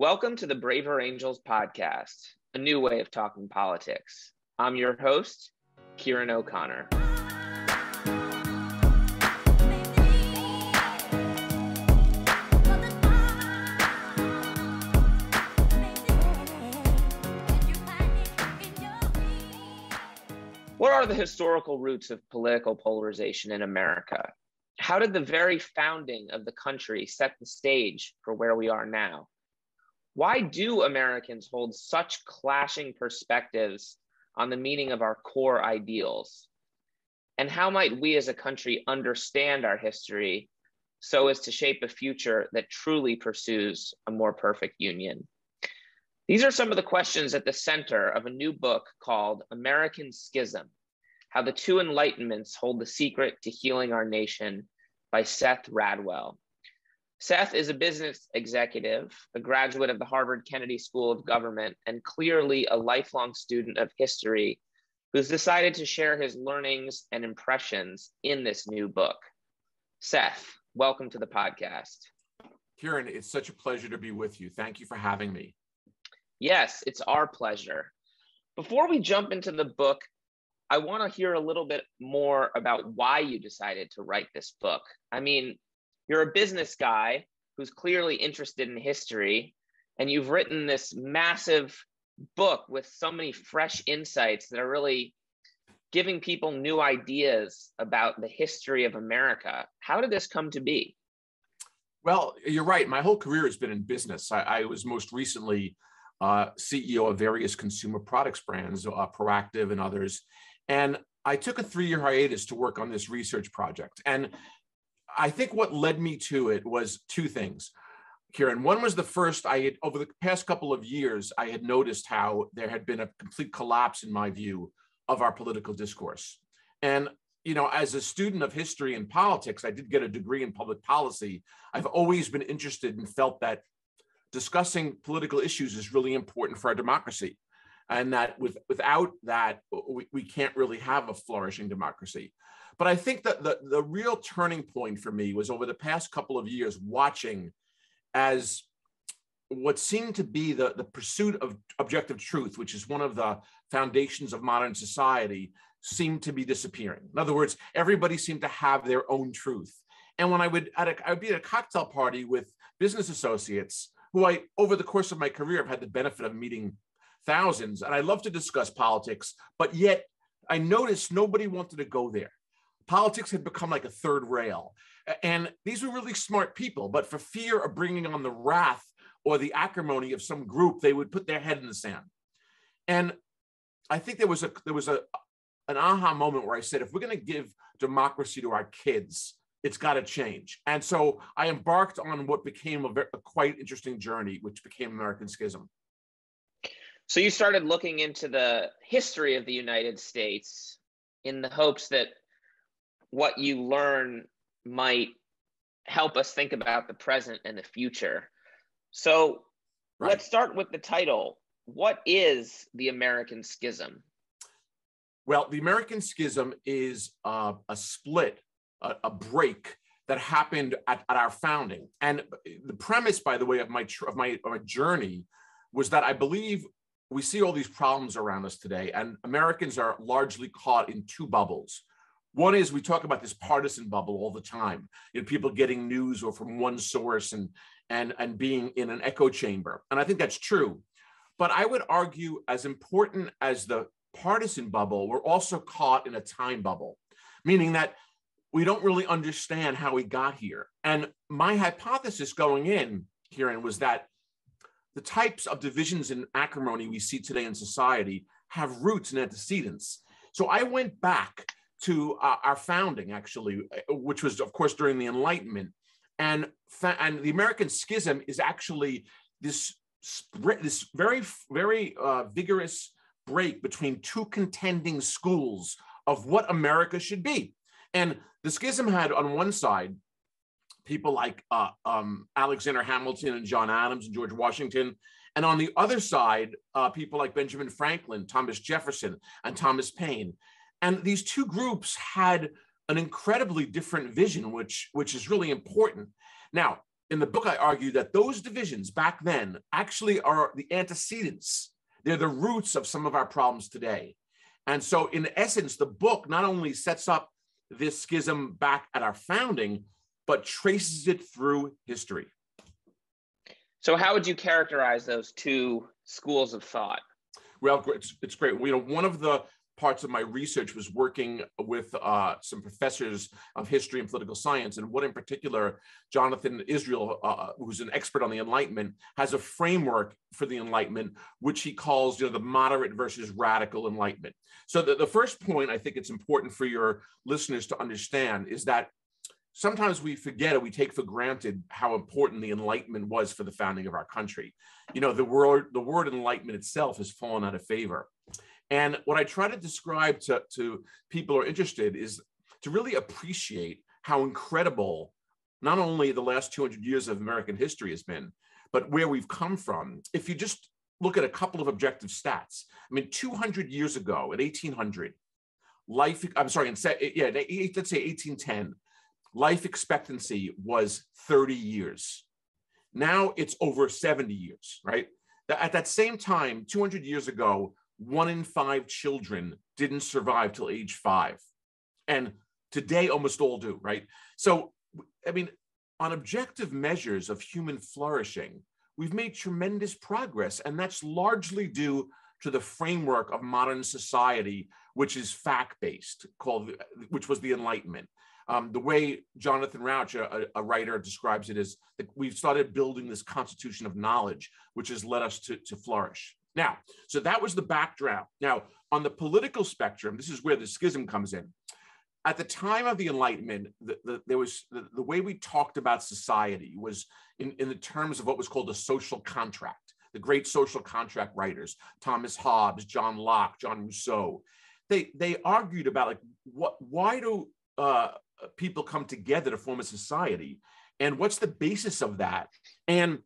Welcome to the Braver Angels podcast, a new way of talking politics. I'm your host, Ciaran O'Connor. What are the historical roots of political polarization in America? How did the very founding of the country set the stage for where we are now? Why do Americans hold such clashing perspectives on the meaning of our core ideals? And how might we as a country understand our history so as to shape a future that truly pursues a more perfect union? These are some of the questions at the center of a new book called American Schism How the Two Enlightenments Hold the Secret to Healing Our Nation by Seth Radwell. Seth is a business executive, a graduate of the Harvard Kennedy School of Government, and clearly a lifelong student of history who's decided to share his learnings and impressions in this new book. Seth, welcome to the podcast. Ciaran, it's such a pleasure to be with you. Thank you for having me. Yes, it's our pleasure. Before we jump into the book, I want to hear a little bit more about why you decided to write this book. I mean, you're a business guy who's clearly interested in history, and you've written this massive book with so many fresh insights that are really giving people new ideas about the history of America. How did this come to be? Well, you're right. My whole career has been in business. I, I was most recently uh, CEO of various consumer products brands, uh, Proactiv and others. And I took a three year hiatus to work on this research project. And I think what led me to it was two things. Ciaran, one was the first I had over the past couple of years, I had noticed how there had been a complete collapse, in my view, of our political discourse. And you know, as a student of history and politics, I did get a degree in public policy. I've always been interested and felt that discussing political issues is really important for our democracy. And that with, without that, we, we can't really have a flourishing democracy. But I think that the, the real turning point for me was over the past couple of years watching as what seemed to be the, the pursuit of objective truth, which is one of the foundations of modern society, seemed to be disappearing. In other words, everybody seemed to have their own truth. And when I would a, I would be at a cocktail party with business associates who I, over the course of my career, have had the benefit of meeting thousands, and I love to discuss politics, but yet I noticed nobody wanted to go there. Politics had become like a third rail. And these were really smart people, but for fear of bringing on the wrath or the acrimony of some group, they would put their head in the sand. And I think there was a there was a an aha moment where I said, if we're going to give democracy to our kids, it's got to change. And so I embarked on what became a, very, a quite interesting journey, which became American Schism. So you started looking into the history of the United States in the hopes that what you learn might help us think about the present and the future. So right. let's start with the title. What is the American Schism? Well, the American Schism is uh, a split a, a break that happened at, at, our founding. And the premise, by the way, of my of my, of my journey was that I believe we see all these problems around us today, and Americans are largely caught in two bubbles. One is we talk about this partisan bubble all the time. You know, people getting news or from one source and and and being in an echo chamber. And I think that's true. But I would argue, as important as the partisan bubble, we're also caught in a time bubble, meaning that we don't really understand how we got here. And my hypothesis going in, Ciaran, was that the types of divisions and acrimony we see today in society have roots and antecedents. So I went back to uh, our founding, actually, uh, which was, of course, during the Enlightenment. And, fa- and the American Schism is actually this, this very, very uh, vigorous break between two contending schools of what America should be. And the schism had on one side people like uh, um, Alexander Hamilton and John Adams and George Washington. And on the other side, uh, people like Benjamin Franklin, Thomas Jefferson, and Thomas Paine. And these two groups had an incredibly different vision, which, which is really important. Now, in the book, I argue that those divisions back then actually are the antecedents. They're the roots of some of our problems today. And so, in essence, the book not only sets up this schism back at our founding, but traces it through history. So, how would you characterize those two schools of thought? Well, it's, it's great. You know, one of the parts of my research was working with uh, some professors of history and political science, and one in particular, Jonathan Israel, uh, uh, who's an expert on the Enlightenment, has a framework for the Enlightenment, which he calls you know, the moderate versus radical Enlightenment. So the, the first point I think it's important for your listeners to understand is that sometimes we forget or we take for granted how important the enlightenment was for the founding of our country you know the word the word enlightenment itself has fallen out of favor and what I try to describe to, to people who are interested is to really appreciate how incredible not only the last 200 years of American history has been, but where we've come from. If you just look at a couple of objective stats, I mean, 200 years ago, at 1800, life, I'm sorry, in, yeah, let's say 1810, life expectancy was 30 years. Now it's over 70 years, right? At that same time, 200 years ago, one in five children didn't survive till age five. And today, almost all do, right? So, I mean, on objective measures of human flourishing, we've made tremendous progress. And that's largely due to the framework of modern society, which is fact based, called, which was the Enlightenment. Um, the way Jonathan Rauch, a, a, writer, describes it is that we've started building this constitution of knowledge, which has led us to, to flourish. Now, so that was the backdrop. Now, on the political spectrum, this is where the schism comes in. At the time of the Enlightenment, the, the, there was the, the, way we talked about society was in, in the terms of what was called a social contract. The great social contract writers, Thomas Hobbes, John Locke, John Rousseau, they they argued about like what why do uh, people come together to form a society, and what's the basis of that, and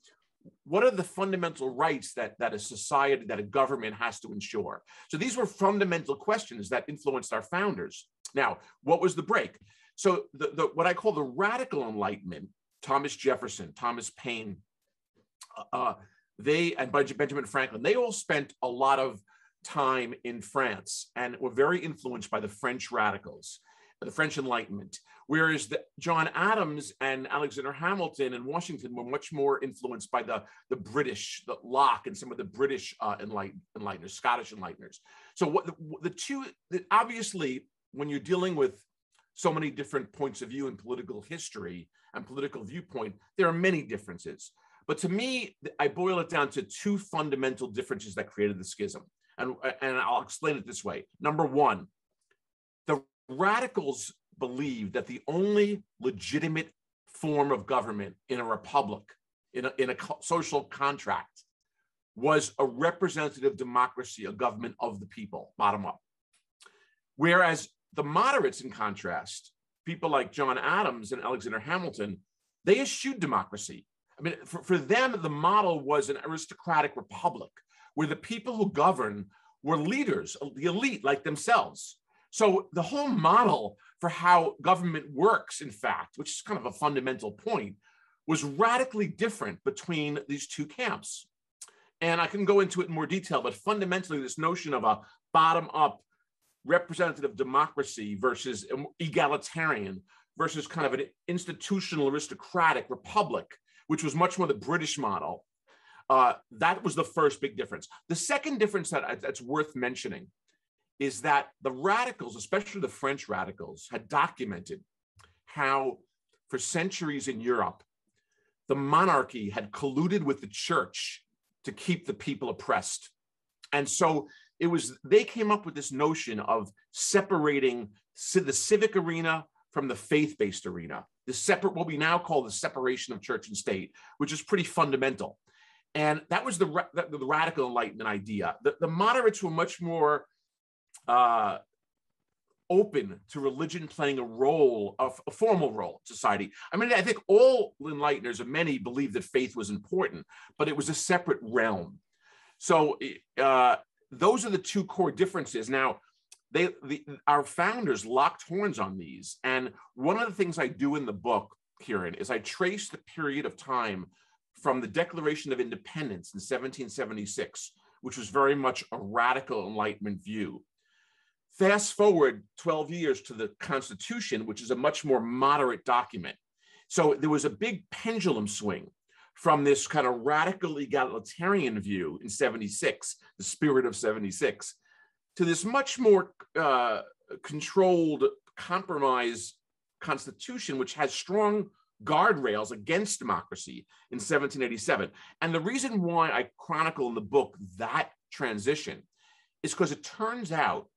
what are the fundamental rights that, that a society, that a government has to ensure? So these were fundamental questions that influenced our founders. Now, what was the break? So the, the what I call the radical enlightenment, Thomas Jefferson, Thomas Paine, uh, they and Benjamin Franklin, they all spent a lot of time in France and were very influenced by the French radicals the French Enlightenment, whereas the, John Adams and Alexander Hamilton and Washington were much more influenced by the, the British, the Locke and some of the British uh, enlighten, enlighteners, Scottish enlighteners. So what the, the two, the, obviously, when you're dealing with so many different points of view in political history and political viewpoint, there are many differences. But to me, I boil it down to two fundamental differences that created the schism. And, and I'll explain it this way. Number one, radicals believe that the only legitimate form of government in a republic, in a, in a social contract, was a representative democracy, a government of the people, bottom up. Whereas the moderates, in contrast, people like John Adams and Alexander Hamilton, they eschewed democracy. I mean, for, for them, the model was an aristocratic republic where the people who govern were leaders, the elite like themselves. So the whole model for how government works, in fact, which is kind of a fundamental point, was radically different between these two camps. And I can go into it in more detail, but fundamentally, this notion of a bottom up representative democracy versus egalitarian versus kind of an institutional aristocratic republic, which was much more the British model. Uh, that was the first big difference. The second difference that, that's worth mentioning is that the radicals, especially the French radicals, had documented how for centuries in Europe, the monarchy had colluded with the church to keep the people oppressed. And so it was, they came up with this notion of separating the civic arena from the faith based arena, the separate, what we now call the separation of church and state, which is pretty fundamental. And that was the, the, the radical enlightenment idea. The, the moderates were much more uh, open to religion playing a role, of a formal role in society. I mean, I think all enlighteners, or many, believe that faith was important, but it was a separate realm. So uh, those are the two core differences. Now, they, the, our founders locked horns on these, and one of the things I do in the book Ciaran, is I trace the period of time from the Declaration of Independence in 1776, which was very much a radical Enlightenment view. Fast forward 12 years to the Constitution, which is a much more moderate document. So there was a big pendulum swing from this kind of radical egalitarian view in 76, the spirit of 76, to this much more uh, controlled compromise constitution, which has strong guardrails against democracy in 1787. And the reason why I chronicle in the book that transition is because it turns out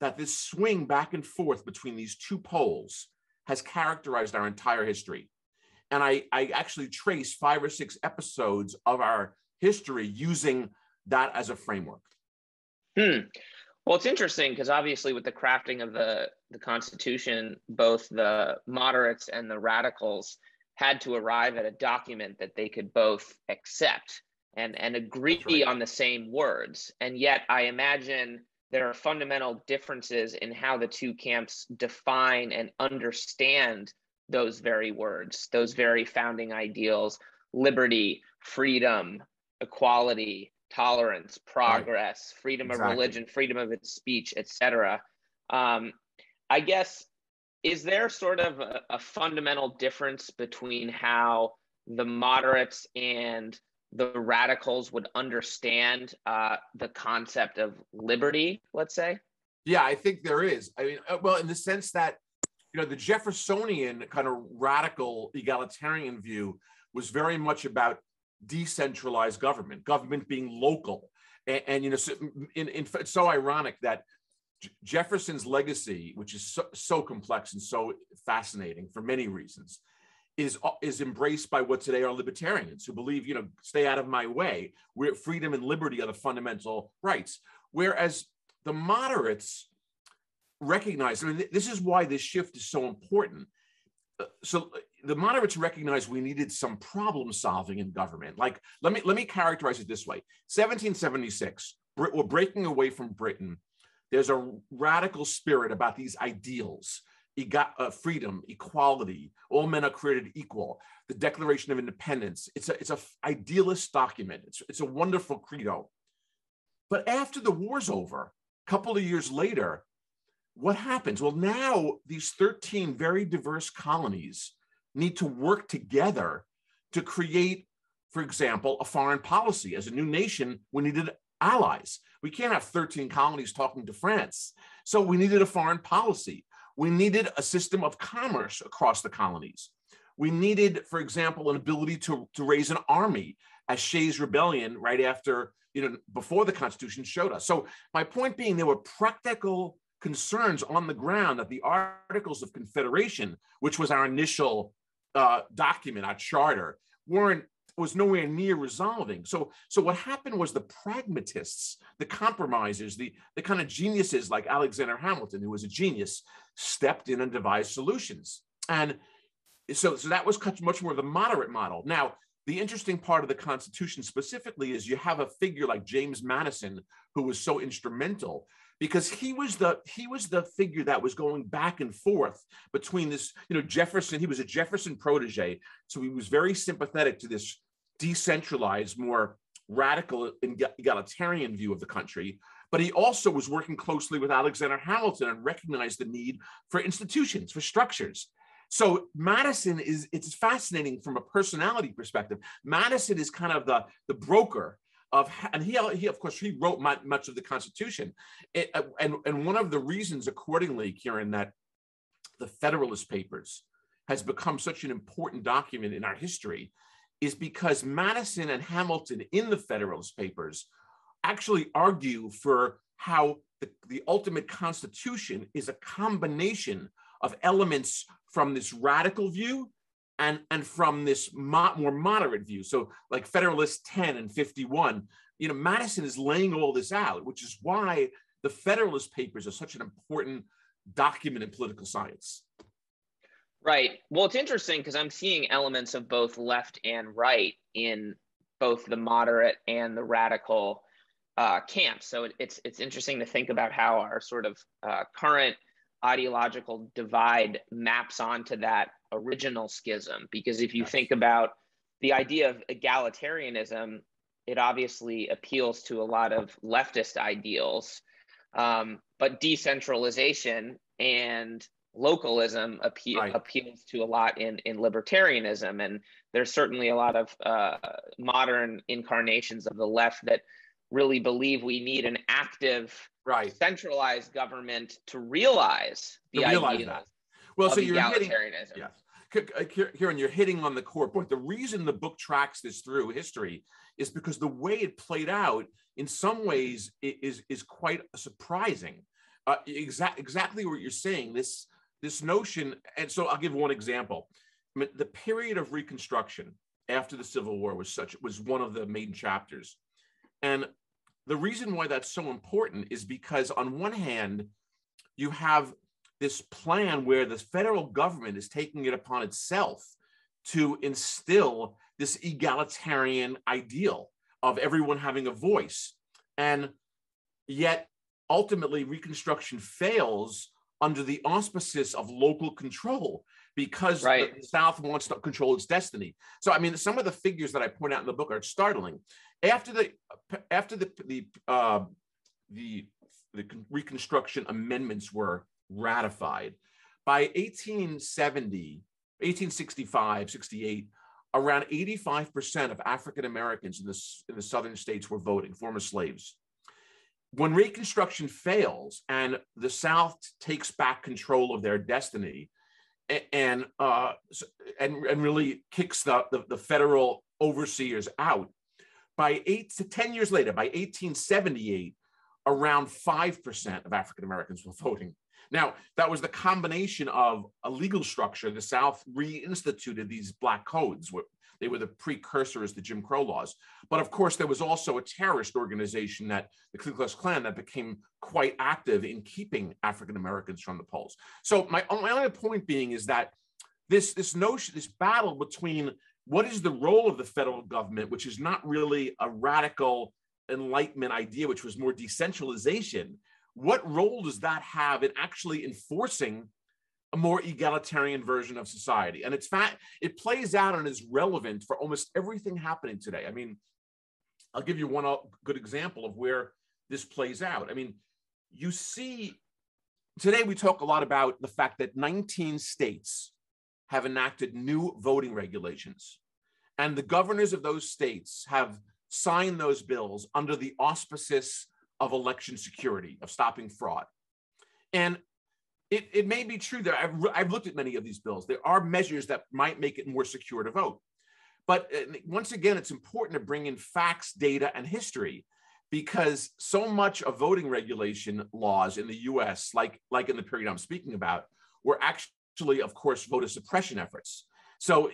that this swing back and forth between these two poles has characterized our entire history. And I, I actually trace five or six episodes of our history using that as a framework. Hmm. Well, it's interesting because obviously, with the crafting of the, the Constitution, both the moderates and the radicals had to arrive at a document that they could both accept and, and agree right. on the same words. And yet, I imagine there are fundamental differences in how the two camps define and understand those very words, those very founding ideals liberty, freedom, equality, tolerance, progress, right. freedom exactly. of religion, freedom of its speech, etc. Um, I guess is there sort of a, a, fundamental difference between how the moderates and the radicals would understand uh, the concept of liberty? Let's say. Yeah, I think there is. I mean, uh, well, in the sense that you know the Jeffersonian kind of radical egalitarian view was very much about decentralized government, government being local. And, and you know, so, in, in, it's so ironic that Jefferson's legacy, which is so, so complex and so fascinating for many reasons, is uh, is embraced by what today are libertarians who believe, you know, stay out of my way. Where freedom and liberty are the fundamental rights. Whereas the moderates recognize, I mean, this is why this shift is so important uh, so uh, the moderates recognized we needed some problem solving in government. Like, let me let me characterize it this way: 1776, we're breaking away from Britain. There's a radical spirit about these ideals: uh, freedom, equality, all men are created equal. The Declaration of Independence. It's a it's a idealist document. It's it's a wonderful credo. But after the war's over, a couple of years later, what happens? Well, now these 13 very diverse colonies need to work together to create, for example, a foreign policy. As a new nation, we needed allies. We can't have 13 colonies talking to France. So we needed a foreign policy. We needed a system of commerce across the colonies. We needed, for example, an ability to, to raise an army, as Shays' rebellion right after, you know, before the Constitution showed us. So my point being, there were practical concerns on the ground that the Articles of Confederation, which was our initial uh, document, our charter, weren't was nowhere near resolving. So, so what happened was the pragmatists, the compromisers, the, the kind of geniuses like Alexander Hamilton, who was a genius, stepped in and devised solutions. And so, so that was much more the moderate model. Now, the interesting part of the Constitution specifically is you have a figure like James Madison, who was so instrumental because he was the he was the figure that was going back and forth between this you know jefferson he was a jefferson protege so he was very sympathetic to this decentralized more radical egalitarian view of the country. But he also was working closely with alexander hamilton and recognized the need for institutions for structures. So Madison is it's fascinating from a personality perspective. Madison is kind of the the broker of and he he of course he wrote much of the Constitution, it, and and one of the reasons accordingly, Ciaran, that the Federalist Papers has become such an important document in our history is because Madison and Hamilton in the Federalist Papers actually argue for how the, the ultimate Constitution is a combination of elements from this radical view and and from this mo- more moderate view. So like federalist 10 and 51 you know madison is laying all this out which is why the federalist papers are such an important document in political science right well it's interesting because i'm seeing elements of both left and right in both the moderate and the radical uh, camps so it, it's it's interesting to think about how our sort of uh, current ideological divide maps onto that original schism. Because if you think about the idea of egalitarianism, it obviously appeals to a lot of leftist ideals. Um, but decentralization and localism appeal, right. appeals to a lot in, in libertarianism. And there's certainly a lot of uh, modern incarnations of the left that really believe we need an active, right. centralized government to realize the to realize that. Well, so you're hitting, yes. Ciaran, you're hitting on the core point. The reason the book tracks this through history is because the way it played out, in some ways, is is quite surprising. Uh, exa- exactly what you're saying. This this notion, and so I'll give one example. The period of Reconstruction after the Civil War was such was one of the main chapters, and the reason why that's so important is because on one hand, you have this plan where the federal government is taking it upon itself to instill this egalitarian ideal of everyone having a voice. And yet, ultimately, Reconstruction fails under the auspices of local control because right. the, South wants to control its destiny. So, I mean, some of the figures that I point out in the book are startling. After the after the the uh, the, the Reconstruction amendments were ratified. By 1870, 1865, 68, around 85% of African Americans in the, in the southern states were voting, former slaves. When Reconstruction fails and the South takes back control of their destiny and, uh, and, and really kicks the, the, the federal overseers out, by eight to 10 years later, by 1878, around 5% of African Americans were voting. Now, that was the combination of a legal structure. The South reinstituted these black codes. They were the precursors to Jim Crow laws. But of course, there was also a terrorist organization that the Ku Klux Klan that became quite active in keeping African Americans from the polls. So my, my only point being is that this, this notion, this battle between what is the role of the federal government, which is not really a radical enlightenment idea, which was more decentralization, what role does that have in actually enforcing a more egalitarian version of society? And it's fat, it plays out and is relevant for almost everything happening today. I mean, I'll give you one good example of where this plays out. I mean, you see, today we talk a lot about the fact that 19 states have enacted new voting regulations. And the governors of those states have signed those bills under the auspices of election security, of stopping fraud. And it, it may be true that I've, I've looked at many of these bills. There are measures that might make it more secure to vote. But uh, once again, it's important to bring in facts, data, and history because so much of voting regulation laws in the US, like, like in the period I'm speaking about, were actually, of course, voter suppression efforts. So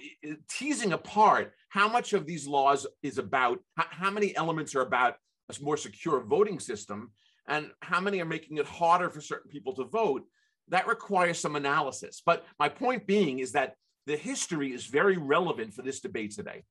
teasing apart how much of these laws is about, how many elements are about a more secure voting system and how many are making it harder for certain people to vote, that requires some analysis. But my point being is that the history is very relevant for this debate today.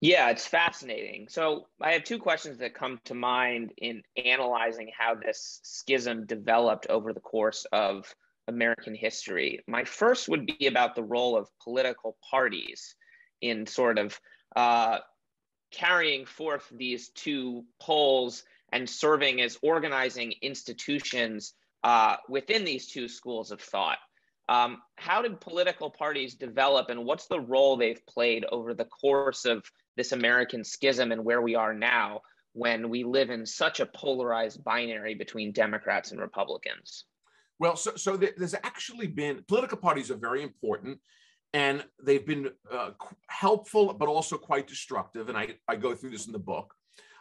Yeah, it's fascinating. So I have two questions that come to mind in analyzing how this schism developed over the course of American history. My first would be about the role of political parties in sort of uh, carrying forth these two poles and serving as organizing institutions uh, within these two schools of thought. Um, how did political parties develop and what's the role they've played over the course of this American schism and where we are now when we live in such a polarized binary between Democrats and Republicans? Well, so, so there's actually been political parties are very important and they've been uh, helpful, but also quite destructive. And I, I go through this in the book.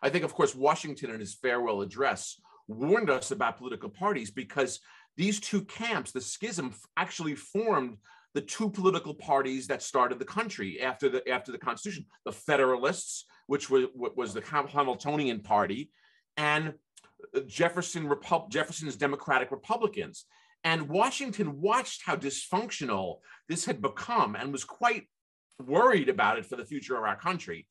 I think, of course, Washington in his farewell address warned us about political parties because these two camps, the schism, actually formed the two political parties that started the country after the after the Constitution: the Federalists, which was was the Hamiltonian Party, and uh, Jefferson Repub- Jefferson's Democratic Republicans. And Washington watched how dysfunctional this had become and was quite worried about it for the future of our country.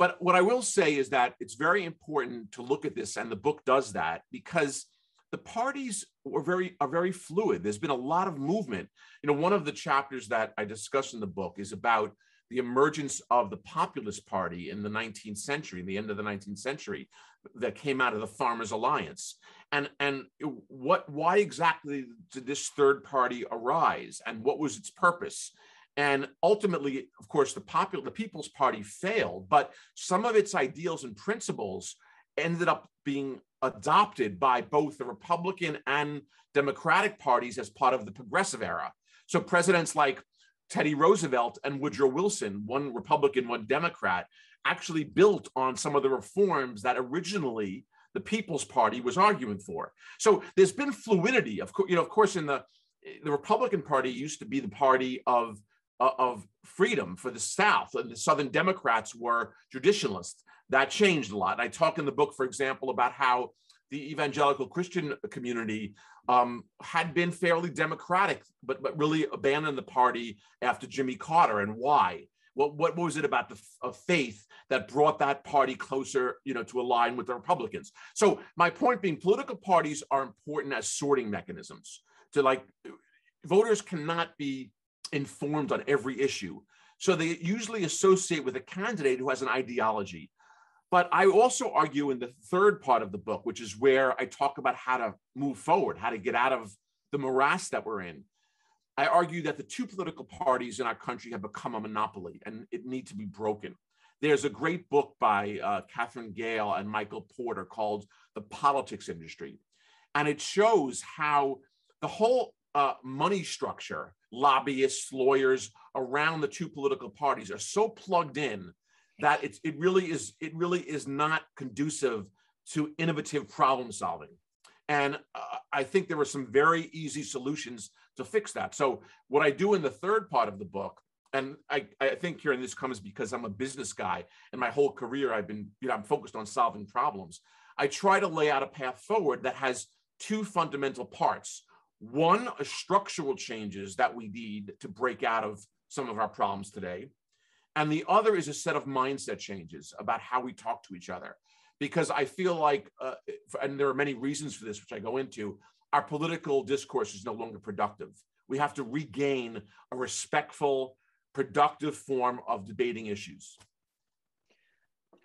But what I will say is that it's very important to look at this, and the book does that because the parties were very are very fluid. There's been a lot of movement. You know, one of the chapters that I discuss in the book is about the emergence of the Populist Party in the 19th century, in the end of the 19th century, that came out of the Farmers Alliance. And, and what why exactly did this third party arise and what was its purpose? And ultimately, of course, the popular the People's Party failed, but some of its ideals and principles ended up being adopted by both the Republican and Democratic parties as part of the progressive era. So presidents like Teddy Roosevelt and Woodrow Wilson, one Republican, one Democrat, actually built on some of the reforms that originally the People's Party was arguing for. So there's been fluidity. Of course, you know, of course, in the the Republican Party used to be the party of of freedom for the South, and the Southern Democrats were traditionalists. That changed a lot. I talk in the book, for example, about how the evangelical Christian community um, had been fairly democratic, but, but really abandoned the party after Jimmy Carter and why. What, what was it about the faith that brought that party closer, you know, to align with the Republicans? So my point being, political parties are important as sorting mechanisms. To like, voters cannot be informed on every issue, so they usually associate with a candidate who has an ideology. But I also argue in the third part of the book, which is where I talk about how to move forward, how to get out of the morass that we're in. I argue that the two political parties in our country have become a monopoly and it needs to be broken. There's a great book by uh, Katherine Gehl and Michael Porter called The Politics Industry. And it shows how the whole uh, money structure, lobbyists, lawyers around the two political parties are so plugged in that it's it really is it really is not conducive to innovative problem solving. And uh, i think there were some very easy solutions to fix that. So what i do in the third part of the book and I, I think here and this comes because i'm a business guy and my whole career i've been you know i'm focused on solving problems. I try to lay out a path forward that has two fundamental parts one structural changes that we need to break out of some of our problems today and the other is a set of mindset changes about how we talk to each other. Because I feel like, uh, and there are many reasons for this, which I go into, our political discourse is no longer productive. We have to regain a respectful, productive form of debating issues.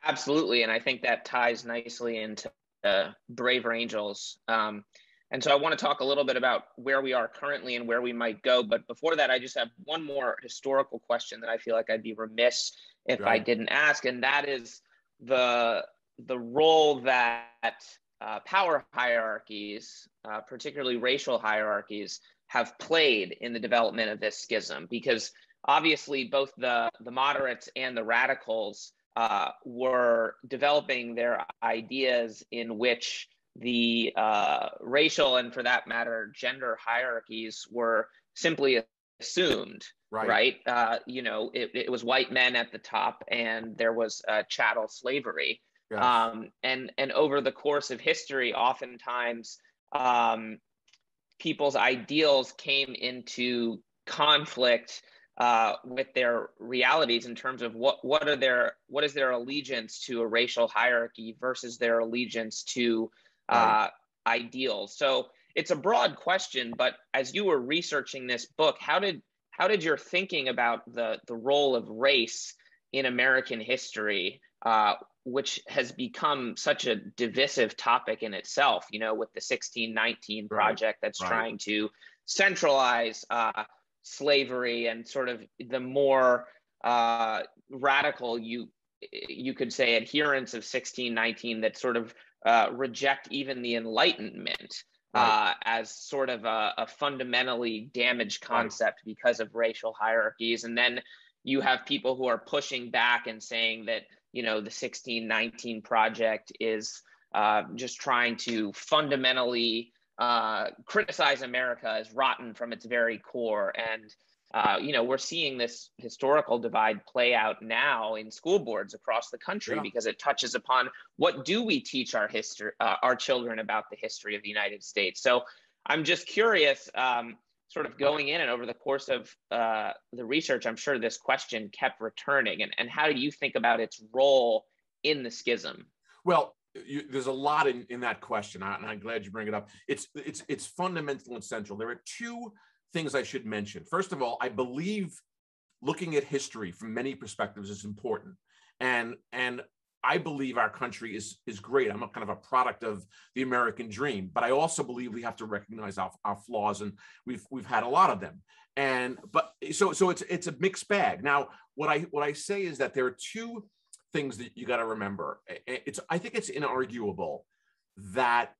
Absolutely. And I think that ties nicely into uh, Braver Angels. Um, and so I want to talk a little bit about where we are currently and where we might go. But before that, I just have one more historical question that I feel like I'd be remiss if right. I didn't ask, and that is the the role that uh, power hierarchies, uh, particularly racial hierarchies, have played in the development of this schism. Because obviously, both the the moderates and the radicals uh, were developing their ideas in which the uh, racial and, for that matter, gender hierarchies were simply assumed. Right. right? Uh, you know, it, it, was white men at the top, and there was uh, chattel slavery. Yes. Um, and and over the course of history, oftentimes um, people's ideals came into conflict uh, with their realities in terms of what what are their what is their allegiance to a racial hierarchy versus their allegiance to right. uh, ideals. So it's a broad question, but as you were researching this book, how did how did your thinking about the the role of race in American history, uh, which has become such a divisive topic in itself, you know, with the 1619 project that's right. trying to centralize uh, slavery and sort of the more uh, radical you you could say adherents of 1619 that sort of uh, reject even the Enlightenment right. uh, as sort of a, a fundamentally damaged concept right. because of racial hierarchies. And then you have people who are pushing back and saying that, you know, the 1619 project is uh, just trying to fundamentally uh, criticize America as rotten from its very core. And uh, you know, we're seeing this historical divide play out now in school boards across the country yeah. because it touches upon what do we teach our history, uh, our children about the history of the United States. So I'm just curious, um, sort of going in and over the course of uh, the research, I'm sure this question kept returning. And, and how do you think about its role in the schism? Well, you, there's a lot in, in that question, and I'm glad you bring it up. It's it's it's fundamental and central. There are two things I should mention. First of all, I believe looking at history from many perspectives is important, and and I believe our country is is great. I'm a kind of a product of the American dream, but I also believe we have to recognize our, our flaws, and we've we've had a lot of them. And but so so it's it's a mixed bag. Now, what I what I say is that there are two things that you got to remember. It's I think it's inarguable that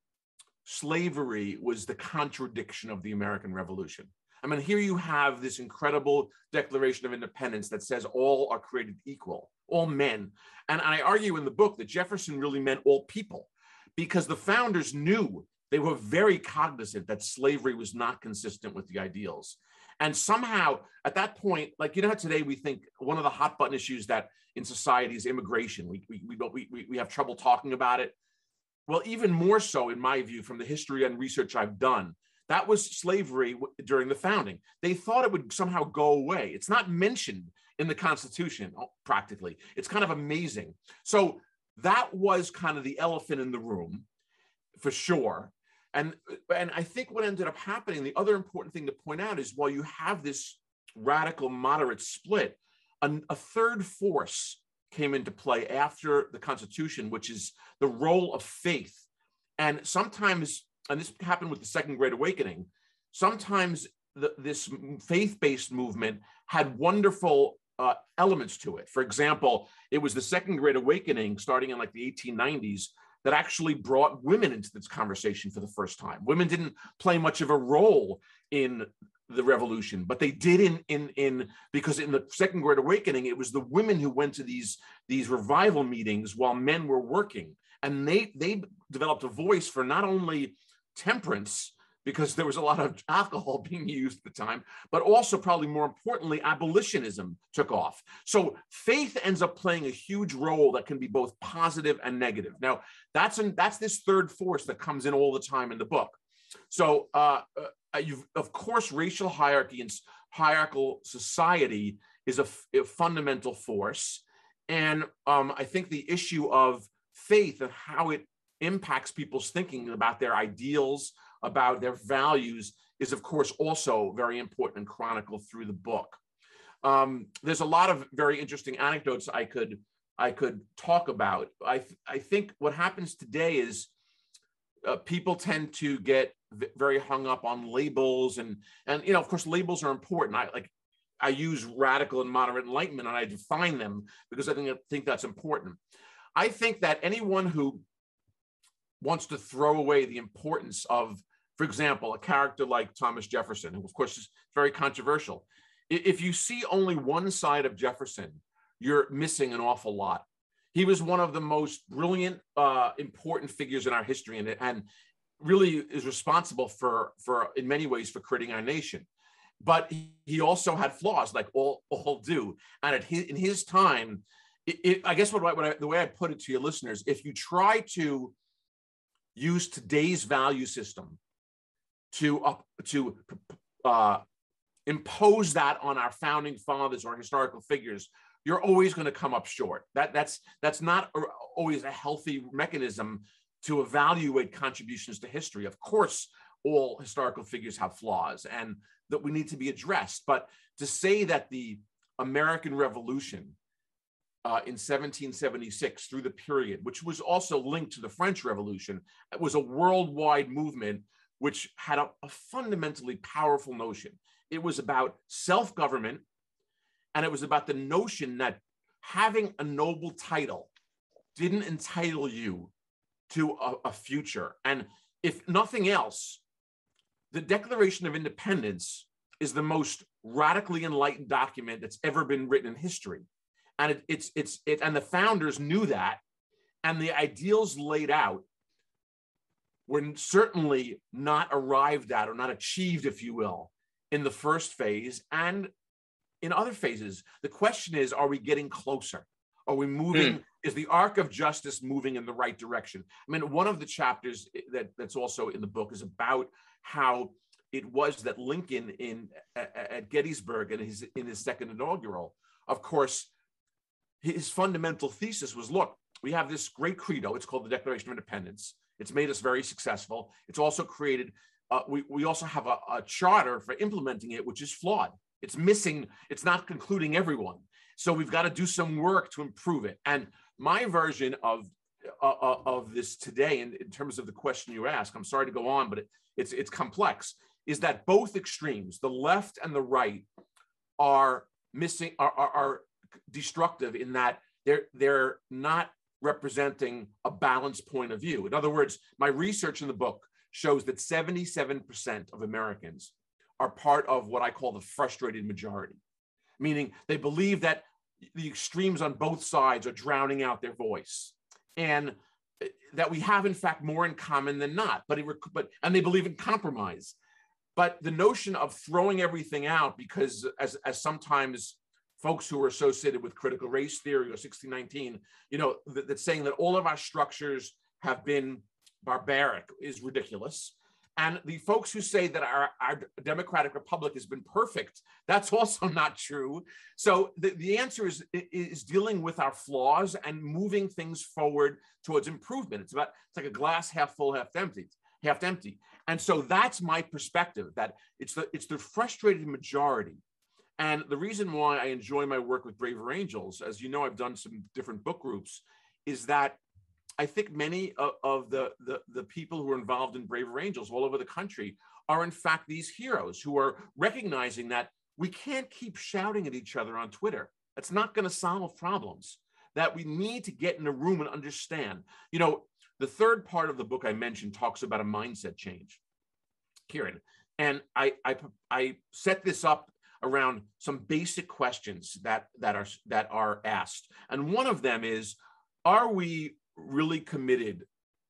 slavery was the contradiction of the American Revolution. I mean, here you have this incredible Declaration of Independence that says all are created equal, all men. And I argue in the book that Jefferson really meant all people because the founders knew they were very cognizant that slavery was not consistent with the ideals. And somehow at that point, like, you know, today we think one of the hot button issues that in society is immigration. We, we, we, we, we have trouble talking about it. Well, even more so, in my view, from the history and research I've done, that was slavery during the founding. They thought it would somehow go away. It's not mentioned in the Constitution oh, practically. It's kind of amazing. So that was kind of the elephant in the room for sure. And, and I think what ended up happening, the other important thing to point out is while you have this radical moderate split, a, a third force came into play after the Constitution, which is the role of faith. And sometimes, and this happened with the Second Great Awakening, sometimes the, this faith based movement had wonderful uh, elements to it. For example, it was the Second Great Awakening starting in like the 1890s that actually brought women into this conversation for the first time. Women didn't play much of a role in the revolution, but they did in in in because in the Second Great Awakening, it was the women who went to these these revival meetings while men were working, and they they developed a voice for not only temperance because there was a lot of alcohol being used at the time, but also probably more importantly, abolitionism took off. So faith ends up playing a huge role that can be both positive and negative. Now, that's an, that's this third force that comes in all the time in the book. So, uh, uh, you've of course, racial hierarchy and hierarchical society is a, a fundamental force, and um, I think the issue of faith and how it impacts people's thinking about their ideals about their values is, of course, also very important and chronicled through the book. Um, there's a lot of very interesting anecdotes I could I could talk about. I th- I think what happens today is uh, people tend to get v- very hung up on labels and and you know of course labels are important. I like I use radical and moderate enlightenment and I define them because I think I think that's important. I think that anyone who wants to throw away the importance of for example, a character like Thomas Jefferson, who of course is very controversial. If you see only one side of Jefferson, you're missing an awful lot. He was one of the most brilliant, uh, important figures in our history, and, and really is responsible for, for, in many ways, for creating our nation. But he also had flaws, like all all do. And his, in his time, it, it, I guess what, what I, the way I put it to your listeners, if you try to use today's value system to uh, to uh, impose that on our founding fathers or historical figures, you're always going to come up short. That that's that's not always a healthy mechanism to evaluate contributions to history. Of course, all historical figures have flaws and that we need to be addressed. But to say that the American Revolution uh, in 1776 through the period, which was also linked to the French Revolution, it was a worldwide movement which had a, a fundamentally powerful notion. It was about self government, and it was about the notion that having a noble title didn't entitle you to a, a future. And if nothing else, the Declaration of Independence is the most radically enlightened document that's ever been written in history. And it, it's it's it, and the founders knew that, and the ideals laid out were certainly not arrived at or not achieved, if you will, in the first phase and in other phases. The question is, are we getting closer? Are we moving? Hmm. Is the arc of justice moving in the right direction? I mean, one of the chapters that, that's also in the book is about how it was that Lincoln in at Gettysburg and his in his second inaugural, of course, his fundamental thesis was: look, we have this great credo. It's called the Declaration of Independence. It's made us very successful. It's also created, uh, we, we also have a, a charter for implementing it, which is flawed. It's missing, it's not concluding everyone. So we've got to do some work to improve it. And my version of uh, uh, of this today, in, in terms of the question you ask, I'm sorry to go on, but it, it's it's complex. Is that both extremes, the left and the right, are missing, are, are, are destructive in that they're they're not representing a balanced point of view. In other words, my research in the book shows that 77% of Americans are part of what I call the frustrated majority, meaning they believe that the extremes on both sides are drowning out their voice. And eh, that we have in fact more in common than not but it, but and they believe in compromise but the notion of throwing everything out because as as sometimes folks who are associated with critical race theory or 1619 you know that, that's saying that all of our structures have been barbaric is ridiculous and the folks who say that our, our democratic republic has been perfect, that's also not true. So the, the answer is, is dealing with our flaws and moving things forward towards improvement. It's about, it's like a glass half full, half empty, half empty. And so that's my perspective that it's the, it's the frustrated majority. And the reason why I enjoy my work with Braver Angels, as you know, I've done some different book groups, is that I think many of, of the, the, the people who are involved in Braver Angels all over the country are in fact these heroes who are recognizing that we can't keep shouting at each other on Twitter. That's not going to solve problems. That we need to get in a room and understand. You know, the third part of the book I mentioned talks about a mindset change, Ciaran, and I I, I set this up around some basic questions that that are that are asked, and one of them is, are we really committed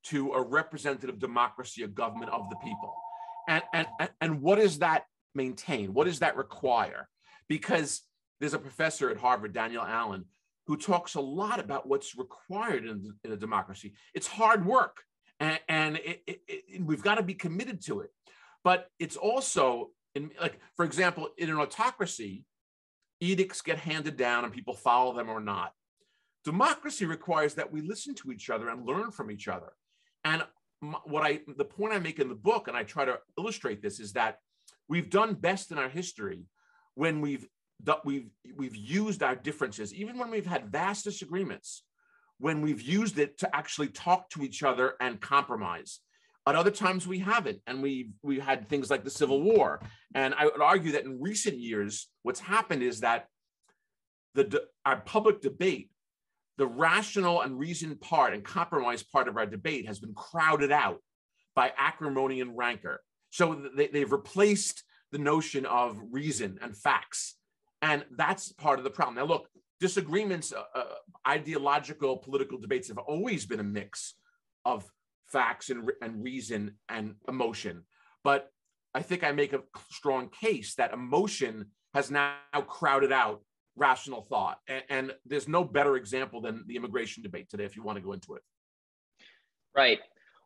to a representative democracy, a government of the people. And, and, and what does that maintain? What does that require? Because there's a professor at Harvard, Danielle Allen, who talks a lot about what's required in, in a democracy. It's hard work, and, and it, it, it, we've got to be committed to it. But it's also, in, like, for example, in an autocracy, edicts get handed down and people follow them or not. Democracy requires that we listen to each other and learn from each other. And what I, the point I make in the book, and I try to illustrate this, is that we've done best in our history when we've we've we've used our differences, even when we've had vast disagreements, when we've used it to actually talk to each other and compromise. At other times we haven't, and we we had things like the Civil War. And I would argue that in recent years, what's happened is that the our public debate the rational and reasoned part and compromise part of our debate has been crowded out by acrimony and rancor. So they, they've replaced the notion of reason and facts. And that's part of the problem. Now, look, disagreements, uh, uh, ideological, political debates have always been a mix of facts and, and reason and emotion. But I think I make a strong case that emotion has now crowded out rational thought. And, and, there's no better example than the immigration debate today, if you want to go into it. Right.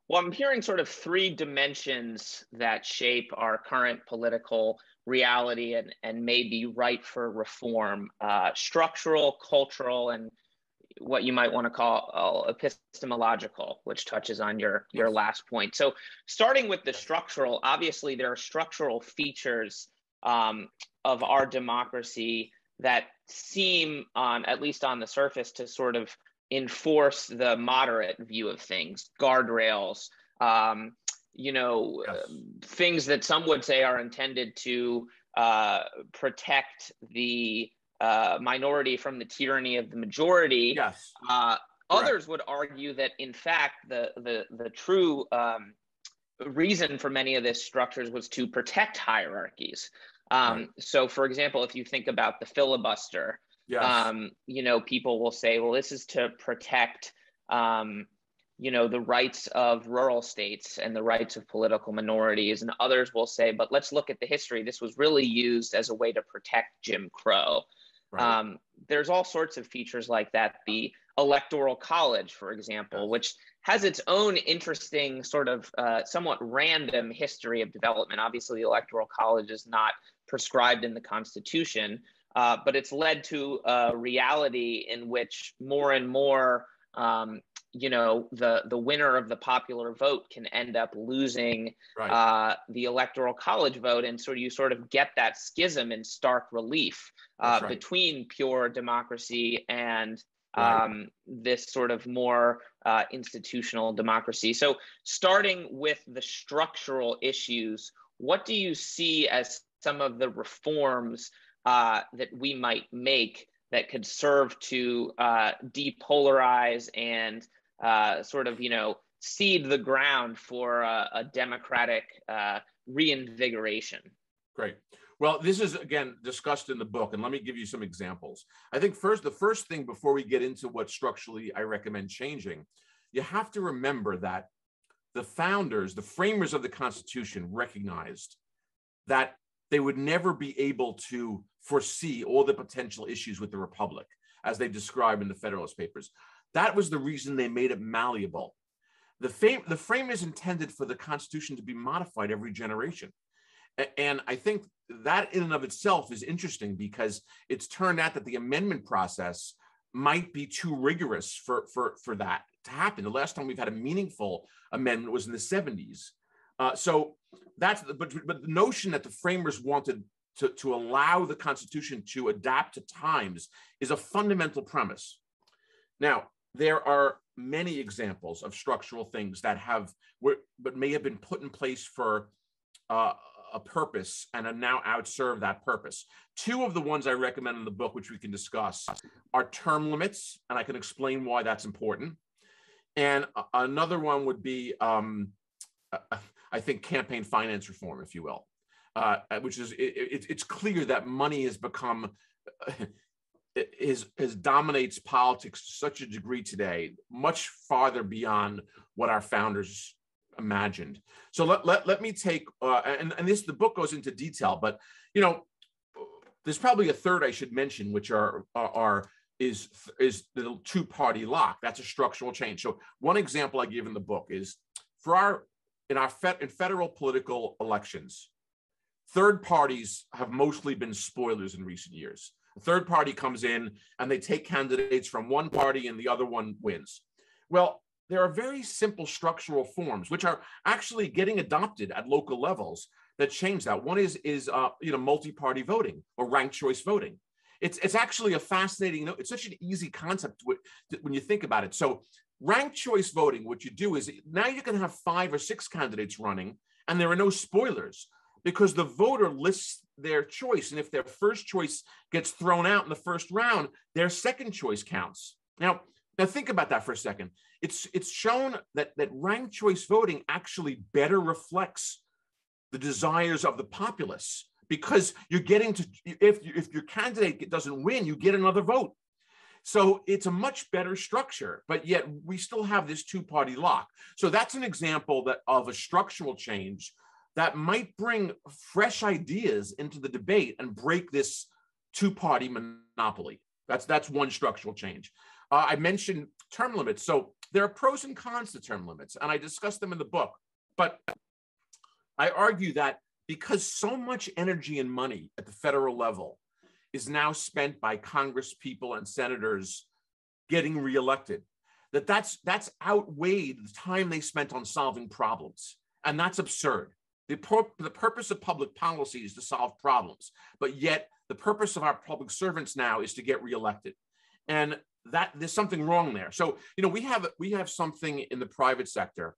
Well, I'm hearing sort of three dimensions that shape our current political reality and, and may be right for reform uh, structural, cultural, and what you might want to call uh, epistemological, which touches on your, your last point. So, starting with the structural, obviously, there are structural features um, of our democracy that seem on at least on the surface to sort of enforce the moderate view of things guardrails um, you know yes. uh, things that some would say are intended to uh, protect the uh, minority from the tyranny of the majority yes uh, others would argue that in fact the the the true um, reason for many of these structures was to protect hierarchies um, right. So, for example, if you think about the filibuster, yes. um, you know, people will say, well, this is to protect, um, you know, the rights of rural states and the rights of political minorities. And others will say, but let's look at the history. This was really used as a way to protect Jim Crow. Right. Um, there's all sorts of features like that. The electoral college, for example, which has its own interesting sort of uh, somewhat random history of development. Obviously, the electoral college is not prescribed in the Constitution, uh, but it's led to a reality in which more and more um, you know the the winner of the popular vote can end up losing right. uh, the electoral college vote and of you sort of get that schism in stark relief uh, right. between pure democracy and right. um, this sort of more uh, institutional democracy so starting with the structural issues what do you see as some of the reforms uh, that we might make that could serve to uh, depolarize and uh, sort of, you know, seed the ground for a, a democratic uh, reinvigoration. Great. Well, this is again discussed in the book, and let me give you some examples. I think first, the first thing before we get into what structurally I recommend changing, you have to remember that the founders, the framers of the Constitution, recognized that they would never be able to foresee all the potential issues with the Republic, as they describe in the Federalist Papers. That was the reason they made it malleable. The, fame, the frame is intended for the Constitution to be modified every generation. And I think that in and of itself is interesting because it's turned out that the amendment process might be too rigorous for, for, for that to happen. The last time we've had a meaningful amendment was in the 70s. Uh, so that's the, but, but the notion that the framers wanted to, to allow the Constitution to adapt to times is a fundamental premise. Now, there are many examples of structural things that have but may have been put in place for uh, a purpose and are now outserve that purpose. Two of the ones I recommend in the book, which we can discuss, are term limits, and I can explain why that's important. And another one would be, um, uh, I think, campaign finance reform, if you will, uh, which is it, it, it's clear that money has become is, is dominates politics to such a degree today, much farther beyond what our founders imagined. So let, let, let me take, uh, and, and this, the book goes into detail, but, you know, there's probably a third I should mention, which are, are, are is, is the two-party lock. That's a structural change. So one example I give in the book is for our, in our fed, in federal political elections, third parties have mostly been spoilers in recent years. Third party comes in and they take candidates from one party and the other one wins. Well, there are very simple structural forms which are actually getting adopted at local levels that change that. One is is uh, you know multi-party voting or ranked choice voting. It's it's actually a fascinating. It's such an easy concept when you think about it. So ranked choice voting, what you do is now you can have five or six candidates running, and there are no spoilers because the voter lists their choice. And if their first choice gets thrown out in the first round, their second choice counts. Now, now think about that for a second. It's it's shown that that ranked choice voting actually better reflects the desires of the populace because you're getting to if if your candidate doesn't win, you get another vote. So it's a much better structure, but yet we still have this two-party lock. So that's an example that of a structural change that might bring fresh ideas into the debate and break this two-party monopoly. That's that's one structural change. Uh, I mentioned term limits. So there are pros and cons to term limits, and I discuss them in the book. But I argue that because so much energy and money at the federal level is now spent by Congress people and senators getting reelected, that that's that's outweighed the time they spent on solving problems, and that's absurd. The, pur- the purpose of public policy is to solve problems, but yet the purpose of our public servants now is to get reelected. And that there's something wrong there. So, you know, we have we have something in the private sector,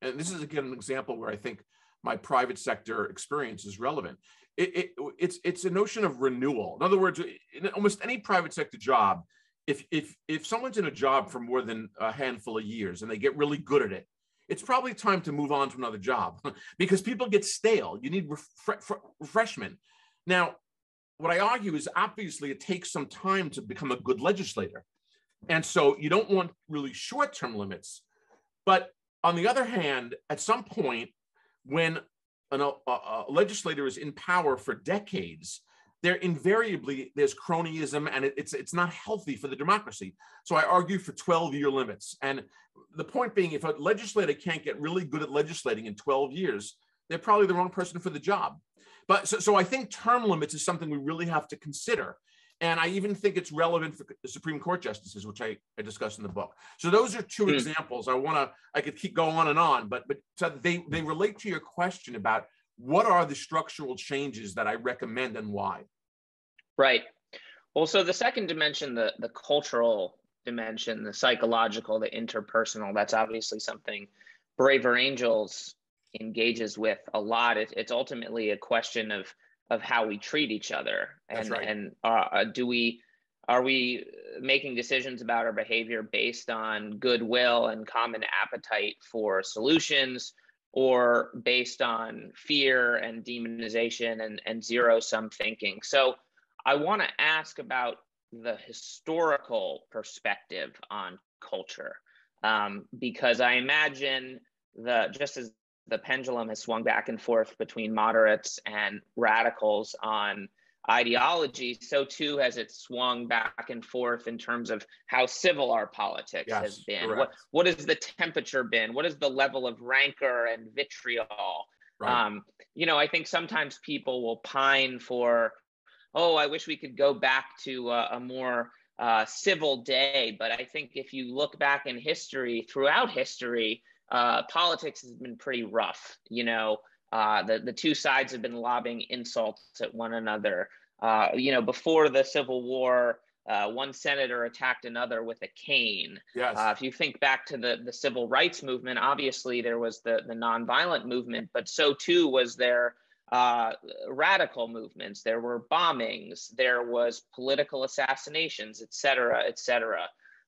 and this is again an example where I think my private sector experience is relevant. It, it, it's it's a notion of renewal. In other words, in almost any private sector job, if if if someone's in a job for more than a handful of years and they get really good at it, it's probably time to move on to another job because people get stale. You need refre- refreshment. Now, what I argue is obviously it takes some time to become a good legislator. And so you don't want really short term limits. But on the other hand, at some point, when an, a, a legislator is in power for decades, there invariably there's cronyism and it, it's it's not healthy for the democracy. So I argue for 12 year limits. And the point being, if a legislator can't get really good at legislating in 12 years, they're probably the wrong person for the job. But so, so I think term limits is something we really have to consider. And I even think it's relevant for the Supreme Court justices, which I, I discuss in the book. So those are two mm. examples. I want to, I could keep going on and on, but but so they they relate to your question about what are the structural changes that I recommend and why. Right. Well, so the second dimension, the the cultural dimension, the psychological, the interpersonal, that's obviously something Braver Angels engages with a lot. It, it's ultimately a question of of how we treat each other, and right. and uh, uh, do we are we making decisions about our behavior based on goodwill and common appetite for solutions, or based on fear and demonization and, and zero sum thinking? So I want to ask about the historical perspective on culture um, because I imagine the just as the pendulum has swung back and forth between moderates and radicals on ideology, so too has it swung back and forth in terms of how civil our politics yes, has been. What what has the temperature been? What is the level of rancor and vitriol? Right. Um, you know, I think sometimes people will pine for, oh, I wish we could go back to a, a more uh, civil day. But I think if you look back in history, throughout history, uh, politics has been pretty rough. You know, uh, the the two sides have been lobbing insults at one another. Uh, you know, before the Civil War, uh, one senator attacked another with a cane. Yes. Uh, if you think back to the the civil rights movement, obviously there was the the nonviolent movement, but so too was there. Uh, radical movements, there were bombings, there was political assassinations, et cetera, et cetera.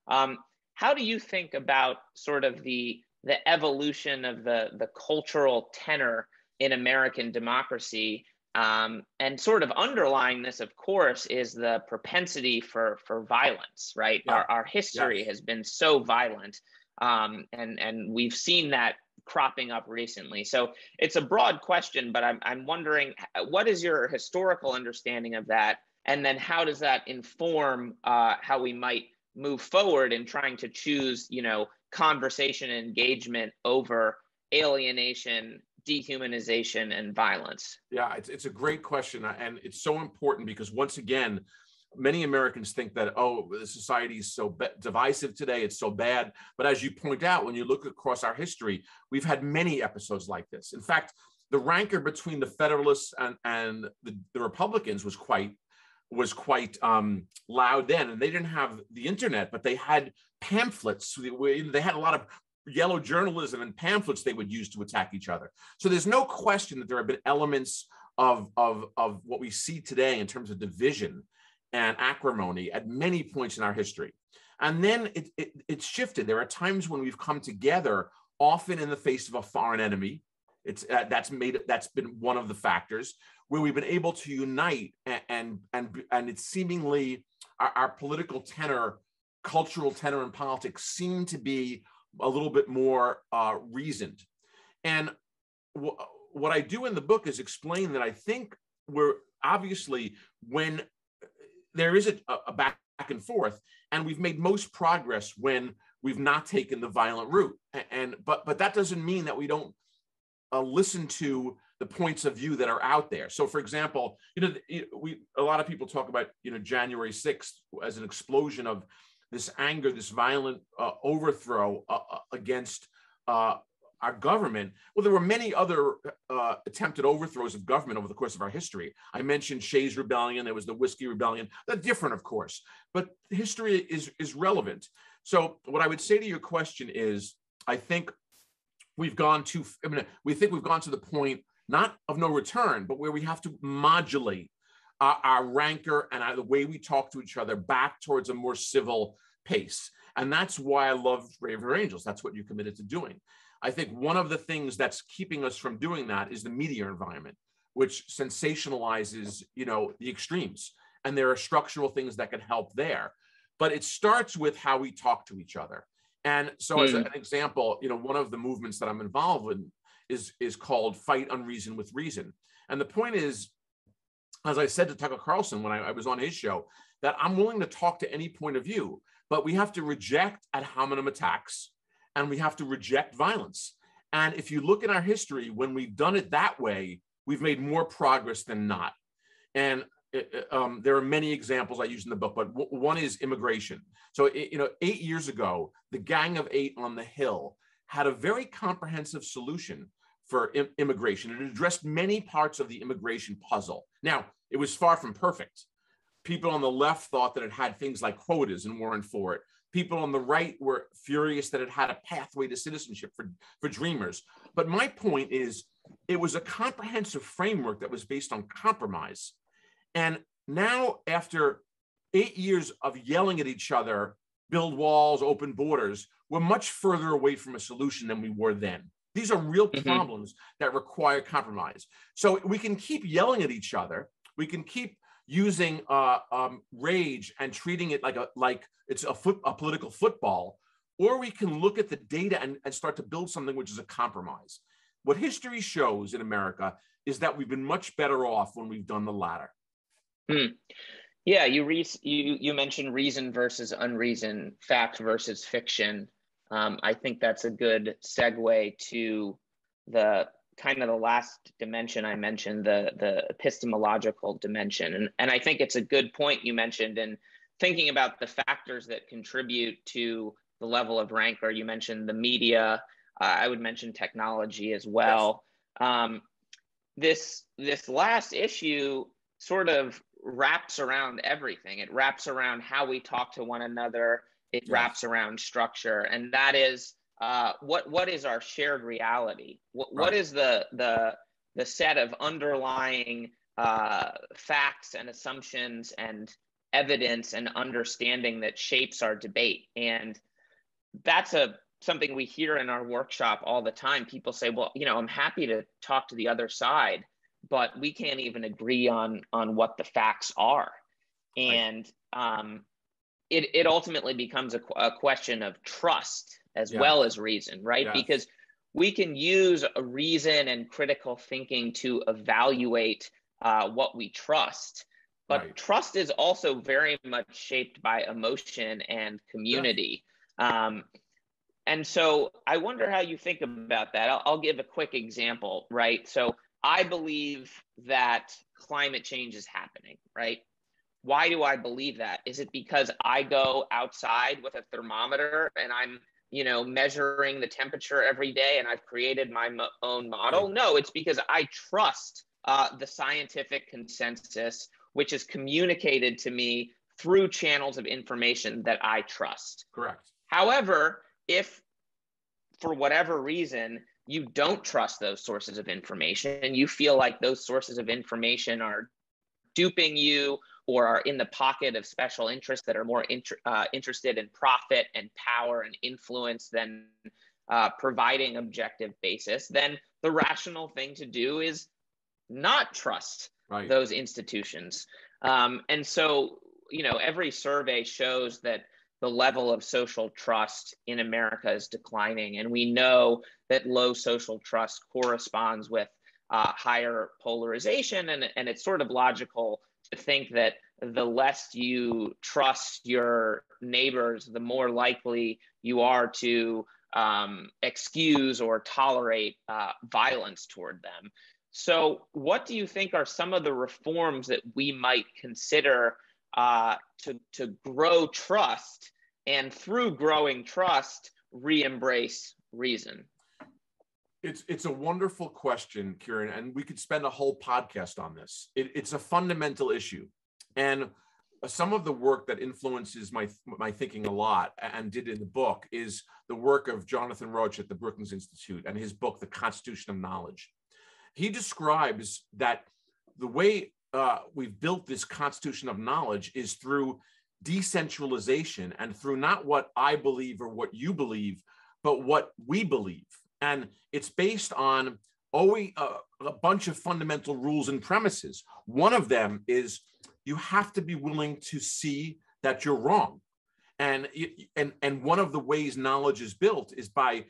Um, how do you think about sort of the the evolution of the the cultural tenor in American democracy. Um, and sort of underlying this, of course, is the propensity for for violence. Right, yeah. our our history yeah. has been so violent, um, and and we've seen that cropping up recently. So it's a broad question, but I'm I'm wondering what is your historical understanding of that, and then how does that inform uh, how we might move forward in trying to choose, you know, conversation and engagement over alienation, dehumanization, and violence? Yeah, it's, it's a great question. And it's so important because, once again, many Americans think that, oh, the society is so be- divisive today, it's so bad. But as you point out, when you look across our history, we've had many episodes like this. In fact, the rancor between the Federalists and, and the, the Republicans was quite was quite um, loud then, and they didn't have the internet, but they had pamphlets. They had a lot of yellow journalism and pamphlets they would use to attack each other. So there's no question that there have been elements of, of, of what we see today in terms of division and acrimony at many points in our history. And then it, it, shifted. There are times when we've come together, often in the face of a foreign enemy. It's uh, that's made that's been one of the factors where we've been able to unite and and and, and it's seemingly our, our political tenor cultural tenor and politics seem to be a little bit more uh, reasoned. And w- what I do in the book is explain that I think we're obviously when there is a, a back and forth, and we've made most progress when we've not taken the violent route. And, but but that doesn't mean that we don't uh, listen to the points of view that are out there. So, for example, you know, we a lot of people talk about you know January sixth as an explosion of this anger, this violent uh, overthrow uh, uh, against uh, our government. Well, there were many other uh, attempted overthrows of government over the course of our history. I mentioned Shays Rebellion. There was the Whiskey Rebellion. They're different, of course, but history is is relevant. So, what I would say to your question is, I think we've gone to. I mean, we think we've gone to the point not of no return, but where we have to modulate our, our rancor and our, the way we talk to each other back towards a more civil pace. And that's why I love Braver Angels. That's what you committed to doing. I think one of the things that's keeping us from doing that is the media environment, which sensationalizes, you know, the extremes. And there are structural things that can help there. But it starts with how we talk to each other. And so, mm. as hmm. an example, you know, one of the movements that I'm involved in is, is called Fight Unreason with Reason. And the point is, as I said to Tucker Carlson when I, I was on his show, that I'm willing to talk to any point of view, but we have to reject ad hominem attacks and we have to reject violence. And if you look in our history, when we've done it that way, we've made more progress than not. And um, there are many examples I use in the book, but one is immigration. So, you know, eight years ago, the Gang of Eight on the Hill had a very comprehensive solution for Im- immigration. It addressed many parts of the immigration puzzle. Now, it was far from perfect. People on the left thought that it had things like quotas and weren't for it. People on the right were furious that it had a pathway to citizenship for, for dreamers. But my point is, it was a comprehensive framework that was based on compromise. And now, after eight years of yelling at each other, build walls, open borders, we're much further away from a solution than we were then. These are real mm-hmm. problems that require compromise. So we can keep yelling at each other. We can keep using uh, um, rage and treating it like a like it's a foot a political football, or we can look at the data and, and start to build something which is a compromise. What history shows in America is that we've been much better off when we've done the latter. Hmm. Yeah, you, re- you you mentioned reason versus unreason, fact versus fiction. Um, I think that's a good segue to the kind of the last dimension I mentioned, the the epistemological dimension, and and I think it's a good point you mentioned in thinking about the factors that contribute to the level of rancor. You mentioned the media. Uh, I would mention technology as well. Yes. Um, this this last issue sort of wraps around everything. It wraps around how we talk to one another. It yes. wraps around structure, and that is uh, what what is our shared reality? What right. what is the the the set of underlying uh, facts and assumptions and evidence and understanding that shapes our debate? And that's a something we hear in our workshop all the time. People say, "Well, you know, I'm happy to talk to the other side." but we can't even agree on on what the facts are and um, it, it ultimately becomes a, a question of trust as yeah. well as reason right because we can use a reason and critical thinking to evaluate uh, what we trust but right. trust is also very much shaped by emotion and community yeah. um, and so i wonder how you think about that I'll, I'll give a quick example right so I believe that climate change is happening, right? Why do I believe that? Is it because I go outside with a thermometer and I'm, you know, measuring the temperature every day and I've created my mo- own model? No, it's because I trust uh, the scientific consensus, which is communicated to me through channels of information that I trust. Correct. However, if for whatever reason you don't trust those sources of information and you feel like those sources of information are duping you or are in the pocket of special interests that are more inter- uh, interested in profit and power and influence than uh, providing objective basis, then the rational thing to do is not trust right. those institutions. Um, and so, you know, every survey shows that the level of social trust in America is declining. And we know that low social trust corresponds with uh, higher polarization. And, and it's sort of logical to think that the less you trust your neighbors, the more likely you are to um, excuse or tolerate uh, violence toward them. So, what do you think are some of the reforms that we might consider uh, to, to grow trust and through growing trust, re embrace reason? It's, it's a wonderful question, Ciaran, and we could spend a whole podcast on this. It, it's a fundamental issue. And some of the work that influences my, my thinking a lot and did in the book is the work of Jonathan Rauch at the Brookings Institute and his book, The Constitution of Knowledge. He describes that the way uh, we've built this constitution of knowledge is through decentralization and through not what I believe or what you believe, but what we believe. And it's based on always uh, a bunch of fundamental rules and premises. One of them is you have to be willing to see that you're wrong. And, and, and one of the ways knowledge is built is by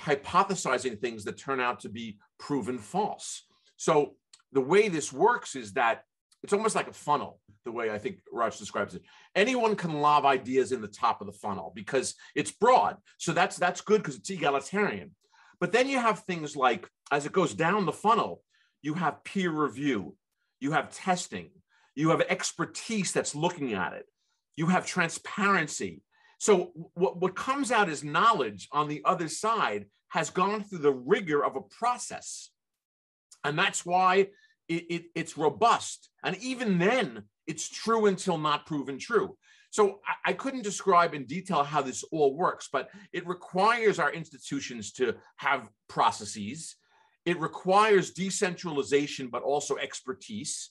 hypothesizing things that turn out to be proven false. So the way this works is that it's almost like a funnel, the way I think Rauch describes it. Anyone can lob ideas in the top of the funnel because it's broad. So that's that's good because it's egalitarian. But then you have things like as it goes down the funnel, you have peer review, you have testing, You have expertise that's looking at it. You have transparency. So what, what comes out as knowledge on the other side has gone through the rigor of a process. And that's why it, it, it's robust. And even then, it's true until not proven true. So I, I couldn't describe in detail how this all works, but it requires our institutions to have processes. It requires decentralization, but also expertise.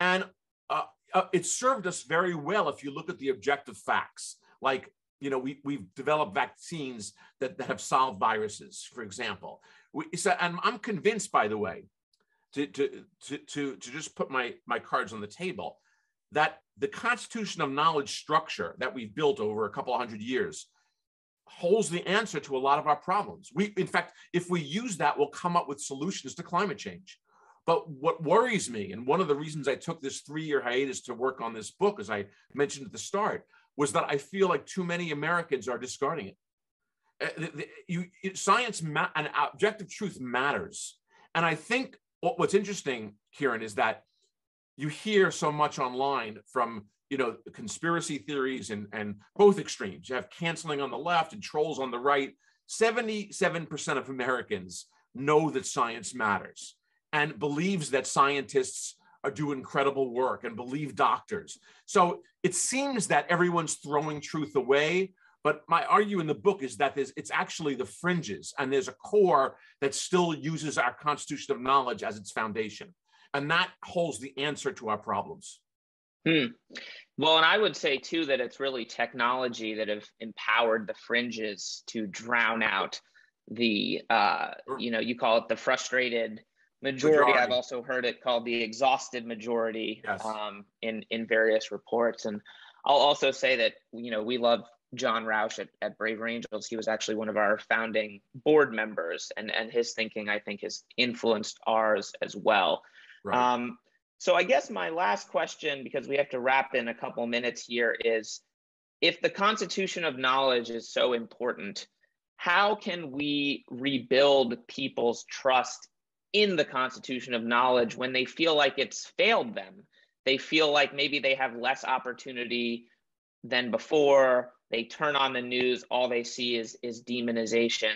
And uh, uh, it served us very well if you look at the objective facts. Like, you know, we, we've developed vaccines that, that have solved viruses, for example. We, so, and I'm convinced, by the way, to, to, to, to, to just put my, my cards on the table, that the constitution of knowledge structure that we've built over a couple hundred years holds the answer to a lot of our problems. We, in fact, if we use that, we'll come up with solutions to climate change. But what worries me, and one of the reasons I took this three-year hiatus to work on this book, as I mentioned at the start, was that I feel like too many Americans are discarding it. Uh, you, science ma- and objective truth matters, and I think what's interesting, Ciaran, is that you hear so much online from you know conspiracy theories and and both extremes. You have canceling on the left and trolls on the right. 77% of americans know that science matters and believes that scientists are do incredible work and believe doctors. So it seems that everyone's throwing truth away but my argument in the book is that it's actually the fringes and there's a core that still uses our constitution of knowledge as its foundation and that holds the answer to our problems. Hmm. Well, and I would say too that it's really technology that have empowered the fringes to drown out the, uh, you know, you call it the frustrated majority. majority. I've also heard it called the exhausted majority yes. um, in in various reports. And I'll also say that you know we love John Rauch at, at Braver Angels. He was actually one of our founding board members, and and his thinking I think has influenced ours as well. Right. Um, so I guess my last question, because we have to wrap in a couple minutes here, is if the constitution of knowledge is so important, how can we rebuild people's trust in the constitution of knowledge when they feel like it's failed them? They feel like maybe they have less opportunity than before. They turn on the news, all they see is, is demonization.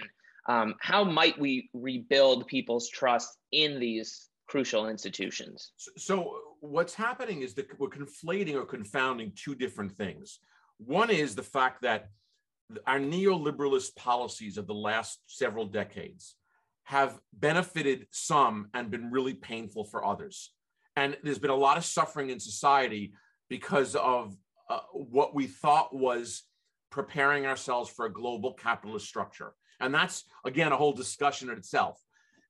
Um, how might we rebuild people's trust in these crucial institutions. So, what's happening is that we're conflating or confounding two different things. One is the fact that our neoliberalist policies of the last several decades have benefited some and been really painful for others. And there's been a lot of suffering in society because of uh, what we thought was preparing ourselves for a global capitalist structure. And that's, again, a whole discussion in itself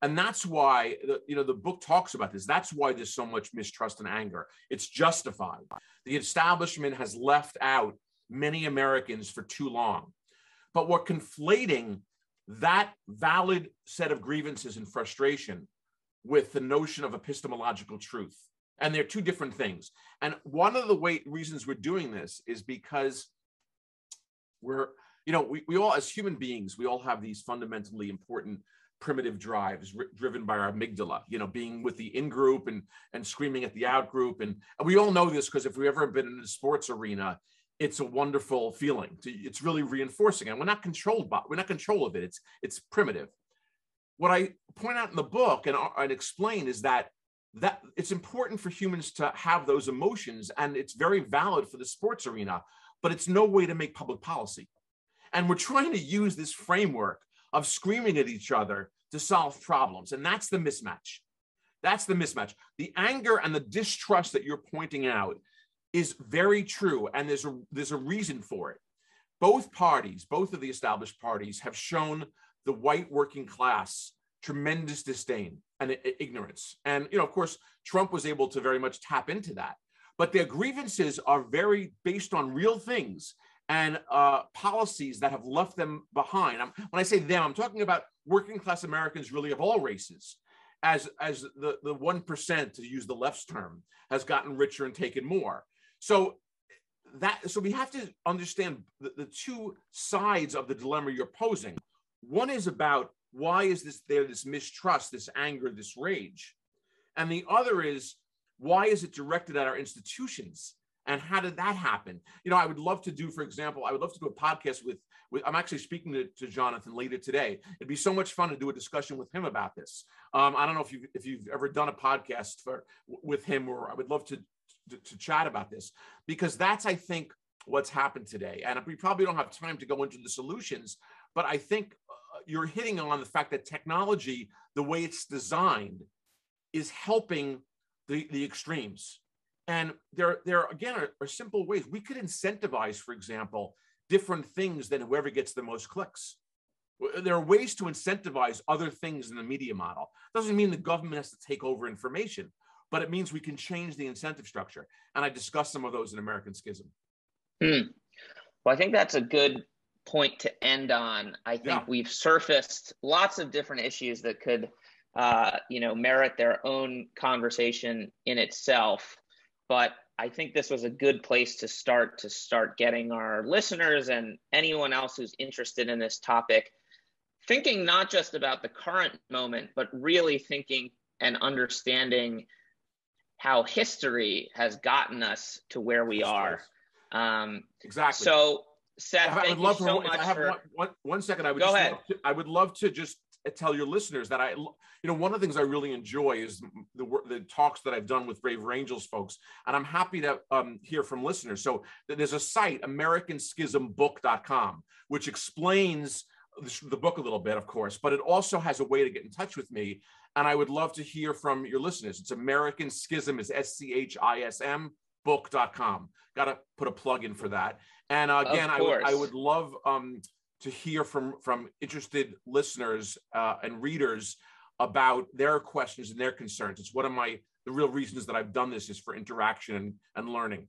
and that's why you know the book talks about this. That's why there's so much mistrust and anger. It's justified. The establishment has left out many americans for too long. But we're conflating that valid set of grievances and frustration with the notion of epistemological truth. And they're two different things. And one of the way, reasons we're doing this is because we're you know we, we all as human beings we all have these fundamentally important primitive drives r- driven by our amygdala you know being with the in group and and screaming at the out group and, and we all know this because if we've ever been in a sports arena it's a wonderful feeling to, it's really reinforcing. And we're not controlled by we're not control of it. It's it's primitive. What i point out in the book and, uh, and explain is that that it's important for humans to have those emotions and it's very valid for the sports arena but it's no way to make public policy. And we're trying to use this framework of screaming at each other to solve problems. And that's the mismatch. That's the mismatch. The anger and the distrust that you're pointing out is very true. And there's a, there's a reason for it. Both parties, both of the established parties, have shown the white working class tremendous disdain and ignorance. And, you know, of course, Trump was able to very much tap into that. But their grievances are very based on real things and uh, policies that have left them behind. I'm, when I say them, I'm talking about working class Americans, really of all races, as as the the one percent, to use the left's term, has gotten richer and taken more. So that so we have to understand the, the two sides of the dilemma you're posing. One is about why is this there this mistrust, this anger, this rage, and the other is why is it directed at our institutions? And how did that happen? You know, I would love to do, for example, I would love to do a podcast with, with I'm actually speaking to, to Jonathan later today. It'd be so much fun to do a discussion with him about this. Um, I don't know if you've, if you've ever done a podcast for with him, or I would love to, to, to chat about this because that's, I think, what's happened today. And we probably don't have time to go into the solutions, but I think uh, you're hitting on the fact that technology, the way it's designed, is helping the, the extremes. And there, there again are, are simple ways we could incentivize, for example, different things than whoever gets the most clicks. There are ways to incentivize other things in the media model. Doesn't mean the government has to take over information, but it means we can change the incentive structure. And I discussed some of those in American Schism. Hmm. Well, I think that's a good point to end on. I think yeah. we've surfaced lots of different issues that could, uh, you know, merit their own conversation in itself. But I think this was a good place to start to start getting our listeners and anyone else who's interested in this topic thinking not just about the current moment, but really thinking and understanding how history has gotten us to where we are. Um, exactly. So, Seth, I, would love so I have for... one, one, one second. I would go ahead. To, I would love to just tell your listeners that I, you know, one of the things I really enjoy is the the talks that I've done with Braver Angels folks, and I'm happy to um, hear from listeners. So there's a site, AmericanSchismBook.com, which explains the book a little bit, of course, but it also has a way to get in touch with me. And I would love to hear from your listeners. It's American Schism is S C H I S M book.com. Got to put a plug in for that. And uh, again, I would, I would love um, to hear from, from interested listeners uh, and readers about their questions and their concerns. It's one of my, the real reasons that I've done this is for interaction and, and learning.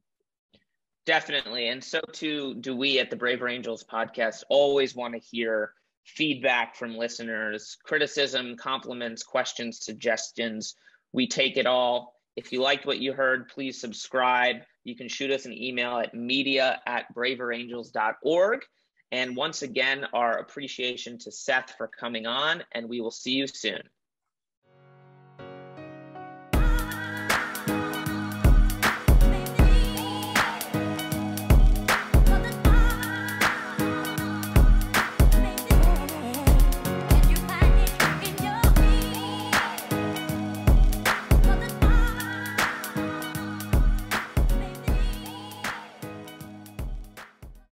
Definitely. And so too do we at the Braver Angels podcast always want to hear feedback from listeners, criticism, compliments, questions, suggestions. We take it all. If you liked what you heard, please subscribe. You can shoot us an email at media at braverangels.org. And once again, our appreciation to Seth for coming on, and we will see you soon.